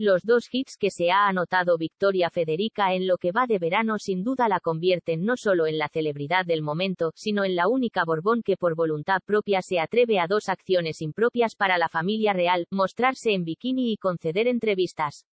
Los dos hits que se ha anotado Victoria Federica en lo que va de verano sin duda la convierten no solo en la celebridad del momento, sino en la única Borbón que por voluntad propia se atreve a dos acciones impropias para la familia real, mostrarse en bikini y conceder entrevistas.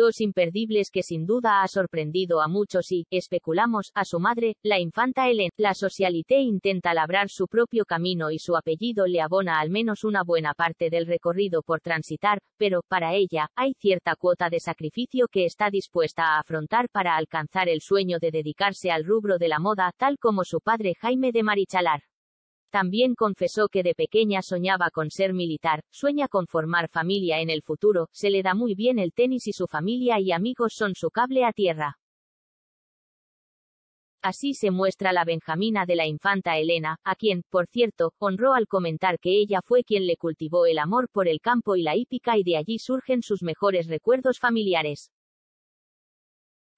Dos imperdibles que sin duda ha sorprendido a muchos y, especulamos, a su madre, la infanta Helen. La socialité intenta labrar su propio camino y su apellido le abona al menos una buena parte del recorrido por transitar, pero, para ella, hay cierta cuota de sacrificio que está dispuesta a afrontar para alcanzar el sueño de dedicarse al rubro de la moda, tal como su padre Jaime de Marichalar. También confesó que de pequeña soñaba con ser militar, sueña con formar familia en el futuro, se le da muy bien el tenis y su familia y amigos son su cable a tierra. Así se muestra la Benjamina de la infanta Elena, a quien, por cierto, honró al comentar que ella fue quien le cultivó el amor por el campo y la hípica y de allí surgen sus mejores recuerdos familiares.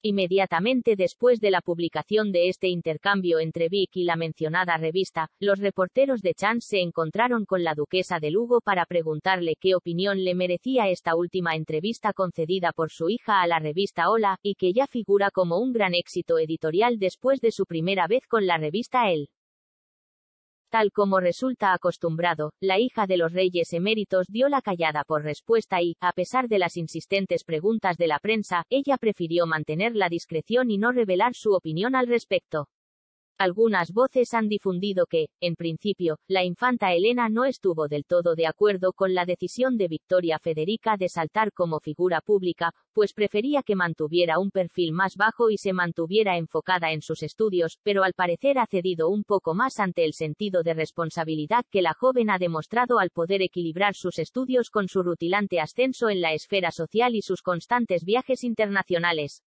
Inmediatamente después de la publicación de este intercambio entre Vic y la mencionada revista, los reporteros de Chance se encontraron con la duquesa de Lugo para preguntarle qué opinión le merecía esta última entrevista concedida por su hija a la revista Hola, y que ya figura como un gran éxito editorial después de su primera vez con la revista El. Tal como resulta acostumbrado, la hija de los reyes eméritos dio la callada por respuesta y, a pesar de las insistentes preguntas de la prensa, ella prefirió mantener la discreción y no revelar su opinión al respecto. Algunas voces han difundido que, en principio, la infanta Elena no estuvo del todo de acuerdo con la decisión de Victoria Federica de saltar como figura pública, pues prefería que mantuviera un perfil más bajo y se mantuviera enfocada en sus estudios, pero al parecer ha cedido un poco más ante el sentido de responsabilidad que la joven ha demostrado al poder equilibrar sus estudios con su rutilante ascenso en la esfera social y sus constantes viajes internacionales.